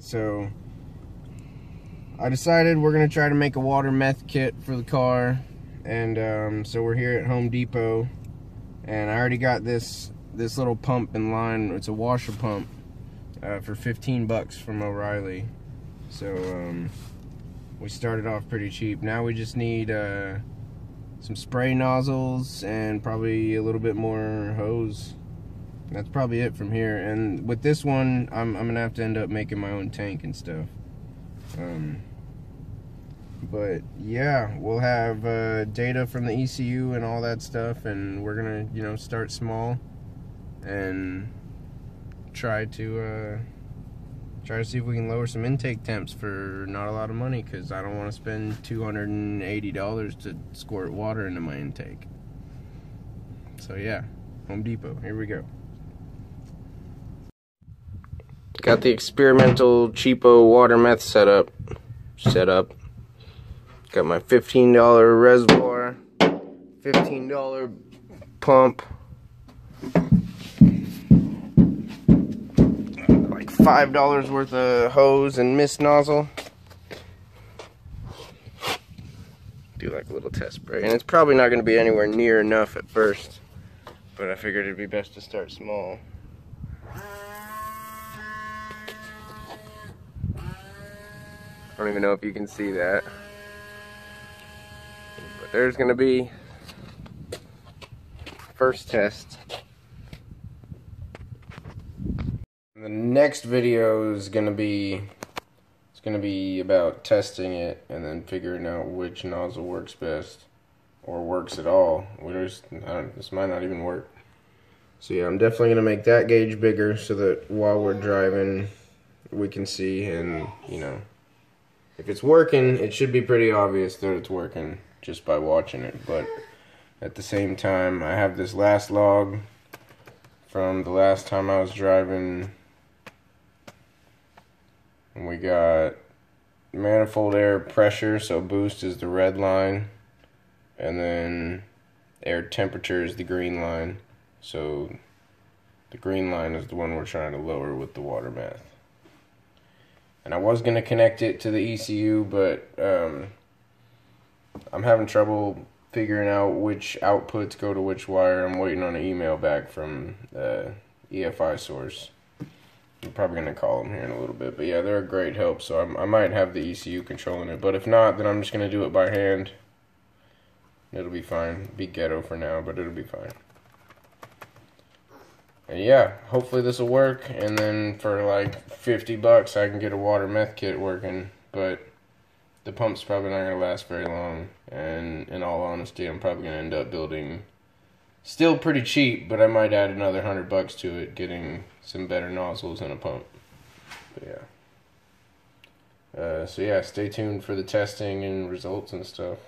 so I decided we're gonna try to make a water meth kit for the car, and um, so we're here at Home Depot, and I already got this this little pump in line. It's a washer pump uh, for 15 bucks from O'Reilly. So um, we started off pretty cheap. Now we just need uh, some spray nozzles and probably a little bit more hose. That's probably it from here. And with this one, I'm, I'm gonna have to end up making my own tank and stuff. Um, but yeah, we'll have uh, data from the ECU and all that stuff, and we're gonna, you know, start small and try to uh, try to see if we can lower some intake temps for not a lot of money because I don't want to spend $280 to squirt water into my intake. So yeah, Home Depot, here we go. Got the experimental cheapo water meth setup set up. Got my $15 reservoir, $15 pump, like $5 worth of hose and mist nozzle. Do like a little test spray. And it's probably not going to be anywhere near enough at first. But I figured it'd be best to start small. I don't even know if you can see that. But there's gonna be first test. The next video is gonna be it's gonna be about testing it and then figuring out which nozzle works best or works at all. We just this might not even work. So yeah, I'm definitely gonna make that gauge bigger so that while we're driving we can see and you know if it's working, it should be pretty obvious that it's working just by watching it. But at the same time, I have this last log from the last time I was driving. And we got manifold air pressure, so boost is the red line. And then air temperature is the green line. So the green line is the one we're trying to lower with the water meth and I was gonna connect it to the ECU, but um, I'm having trouble figuring out which outputs go to which wire. I'm waiting on an email back from the EFI source. I'm probably gonna call them here in a little bit, but yeah, they're a great help. So I'm, i might have the ECU controlling it, but if not, then I'm just gonna do it by hand. It'll be fine. Be ghetto for now, but it'll be fine. Yeah, hopefully this will work. And then for like 50 bucks, I can get a water meth kit working. But the pump's probably not going to last very long. And in all honesty, I'm probably going to end up building still pretty cheap, but I might add another 100 bucks to it, getting some better nozzles and a pump. But yeah. Uh, so yeah, stay tuned for the testing and results and stuff.